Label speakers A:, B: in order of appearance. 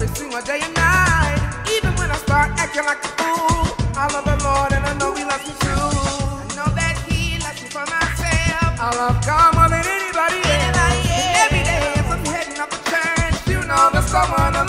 A: they sing my day and night. Even when I start acting like a fool, I love the Lord and I know He loves me too. I know that He loves me for myself. I love God more than anybody, anybody else.
B: else.
A: And every day as I'm heading up the church, you know there's someone.